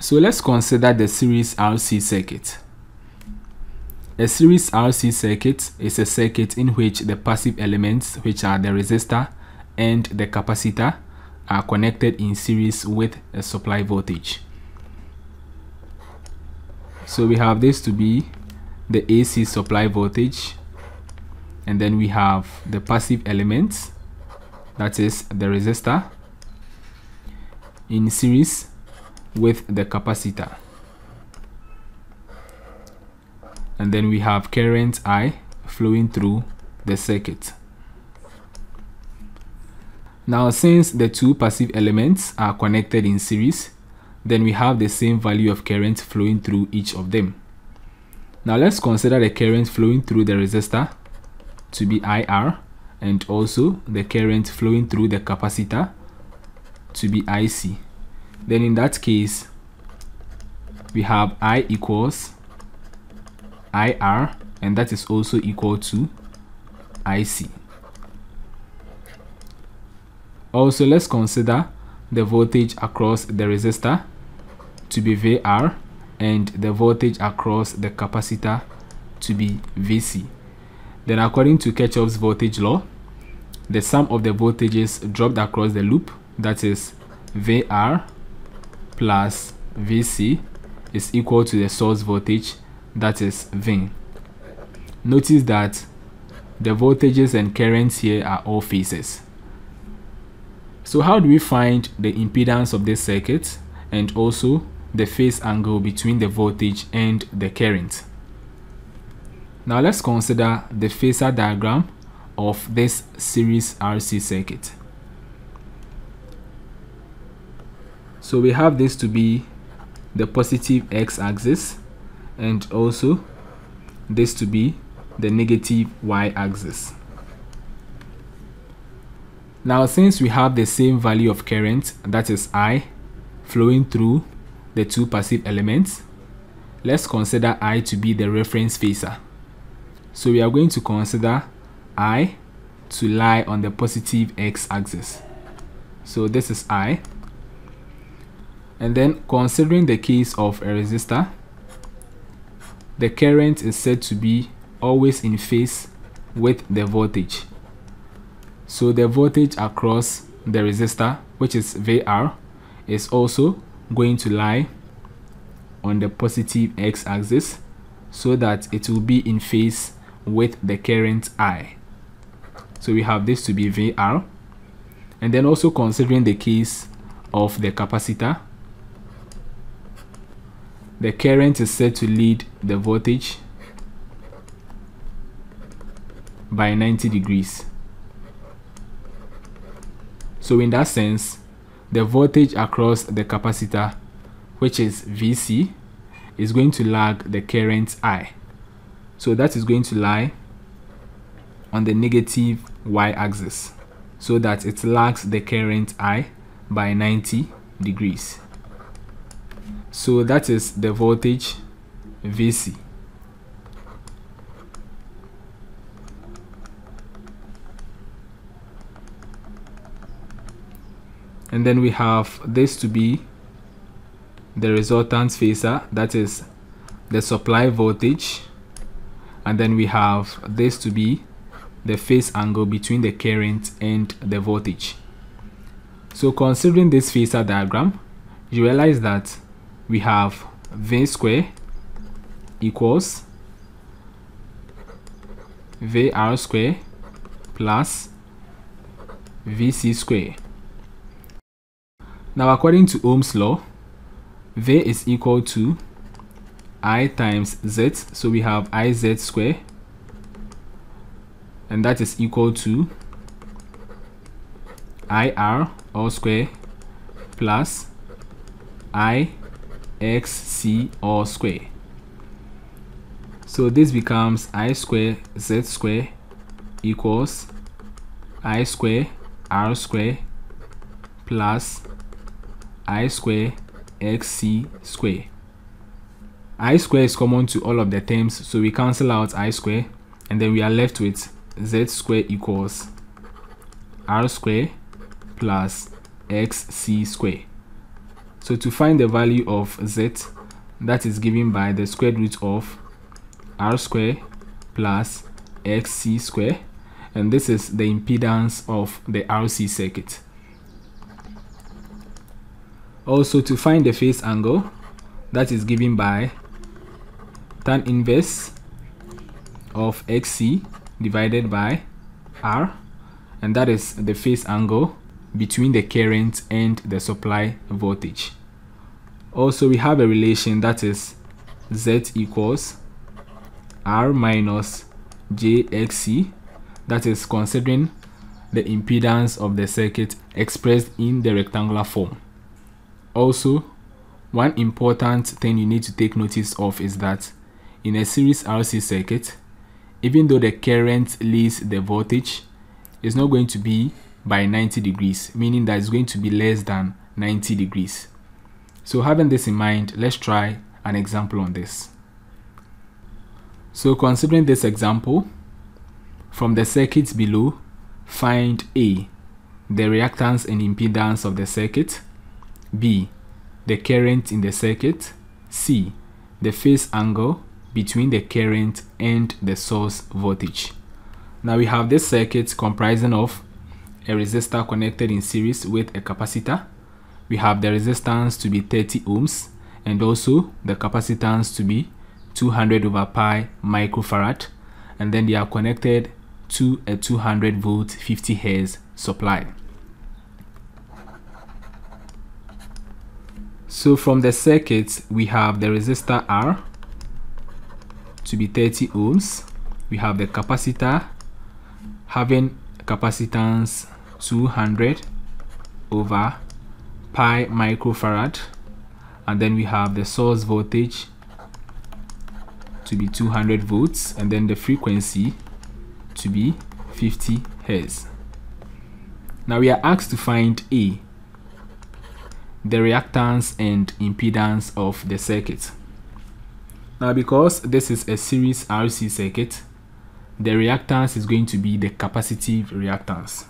So let's consider the series RC circuit. A series RC circuit is a circuit in which the passive elements, which are the resistor and the capacitor, are connected in series with a supply voltage. So we have this to be the AC supply voltage and then we have the passive elements that is the resistor in series with the capacitor and then we have current I flowing through the circuit. Now since the two passive elements are connected in series then we have the same value of current flowing through each of them. Now let's consider the current flowing through the resistor to be IR and also the current flowing through the capacitor to be IC. Then in that case, we have I equals IR and that is also equal to IC. Also, let's consider the voltage across the resistor to be VR and the voltage across the capacitor to be VC. Then according to Kirchhoff's voltage law, the sum of the voltages dropped across the loop, that is VR plus VC is equal to the source voltage, that is V. Notice that the voltages and currents here are all phasors. So how do we find the impedance of this circuit and also the phase angle between the voltage and the current? Now let's consider the phasor diagram of this series RC circuit. So we have this to be the positive x-axis and also this to be the negative y-axis. Now since we have the same value of current that is I flowing through the two passive elements, let's consider I to be the reference phasor. So we are going to consider I to lie on the positive x-axis. So this is I. And then considering the case of a resistor, the current is said to be always in phase with the voltage. So the voltage across the resistor, which is VR, is also going to lie on the positive x-axis so that it will be in phase with the current I. So we have this to be VR. And then also considering the case of the capacitor, the current is said to lead the voltage by 90 degrees. So in that sense, the voltage across the capacitor, which is VC, is going to lag the current I. So that is going to lie on the negative y-axis so that it lags the current I by 90 degrees. So that is the voltage VC. And then we have this to be the resultant phasor, that is the supply voltage and then we have this to be the phase angle between the current and the voltage. So considering this phasor diagram, you realize that we have V square equals VR square plus VC square. Now according to Ohm's law, V is equal to i times z so we have iz square and that is equal to ir all square plus ixc all square. So this becomes i square z square equals i square r square plus i square xc square. I square is common to all of the terms so we cancel out i square and then we are left with z square equals r square plus xc square So to find the value of Z, that is given by the square root of R square plus XC square. And this is the impedance of the RC circuit. Also to find the phase angle, that is given by tan inverse of XC divided by R and that is the phase angle between the current and the supply voltage. Also, we have a relation that is Z equals R minus JXC, that is considering the impedance of the circuit expressed in the rectangular form. Also, one important thing you need to take notice of is that in a series RC circuit, even though the current leads the voltage, it's not going to be by 90 degrees, meaning that it's going to be less than 90 degrees. So having this in mind, let's try an example on this. So considering this example, from the circuits below, find A, the reactance and impedance of the circuit, B, the current in the circuit, C, the phase angle between the current and the source voltage. Now we have this circuit comprising of a resistor connected in series with a capacitor. We have the resistance to be 30 ohms and also the capacitance to be 200 over pi microfarad and then they are connected to a 200 volt 50 hertz supply. So from the circuit we have the resistor R to be 30 ohms. We have the capacitor having capacitance 200 over pi microfarad. And then we have the source voltage to be 200 volts and then the frequency to be 50 hertz. Now we are asked to find a the reactance and impedance of the circuit. Now because this is a series RC circuit the reactance is going to be the capacitive reactance.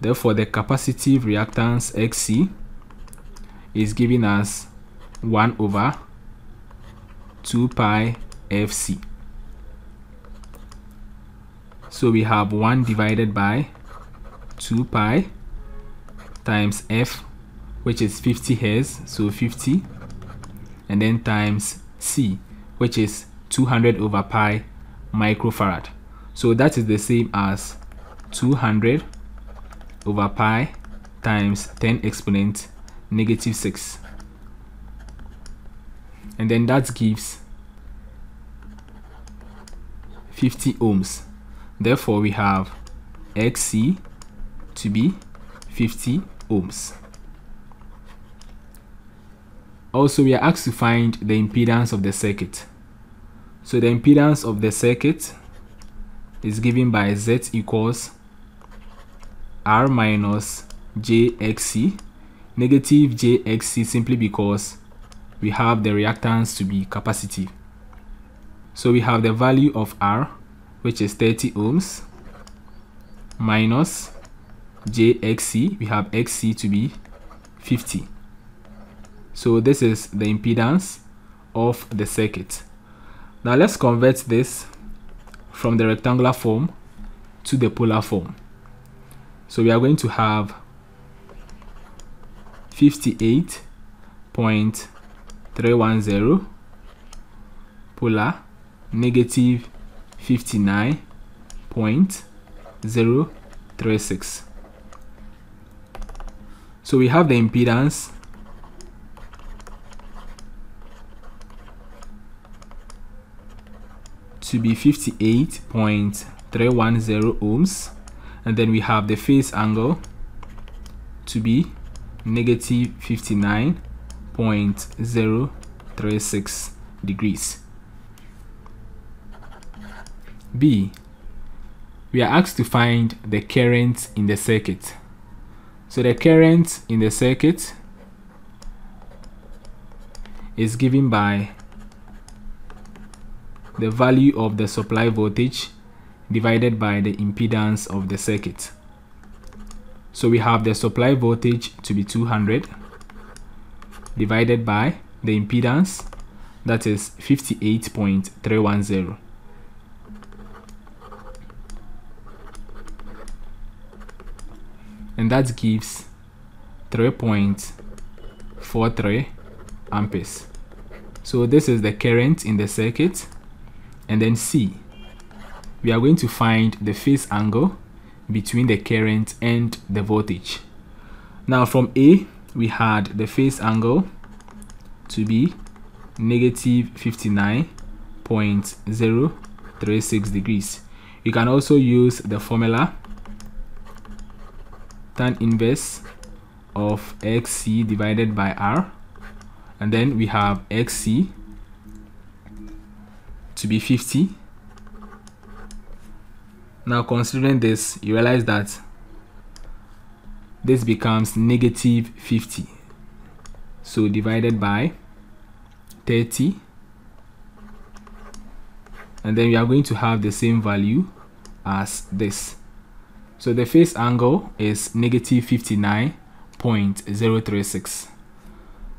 Therefore, the capacitive reactance XC is giving us 1 over 2 pi FC. So we have 1 divided by 2 pi times F which is 50 hertz so 50 and then times C which is 200 over pi microfarad so that is the same as 200 over pi times 10 exponent negative 6. And then that gives 50 ohms. Therefore, we have XC to be 50 ohms. Also, we are asked to find the impedance of the circuit. So the impedance of the circuit is given by Z equals R minus JXC, negative JXC simply because we have the reactance to be capacitive. So we have the value of R, which is 30 ohms, minus JXC, we have XC to be 50. So this is the impedance of the circuit. Now let's convert this from the rectangular form to the polar form. So we are going to have 58.310 polar negative 59.036. So we have the impedance to be 58.310 ohms and then we have the phase angle to be negative 59.036 degrees. B. We are asked to find the current in the circuit. So the current in the circuit is given by the value of the supply voltage divided by the impedance of the circuit. So we have the supply voltage to be 200 divided by the impedance that is 58.310 and that gives 3.43 amperes. So this is the current in the circuit. And then C we are going to find the phase angle between the current and the voltage. Now from A we had the phase angle to be negative 59.036 degrees. You can also use the formula tan inverse of xc divided by r and then we have xc to be 50 now considering this you realize that this becomes negative 50 so divided by 30 and then we are going to have the same value as this so the phase angle is negative 59.036.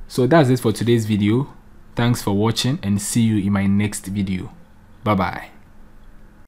So that's it for today's video. Thanks for watching and see you in my next video. Bye bye.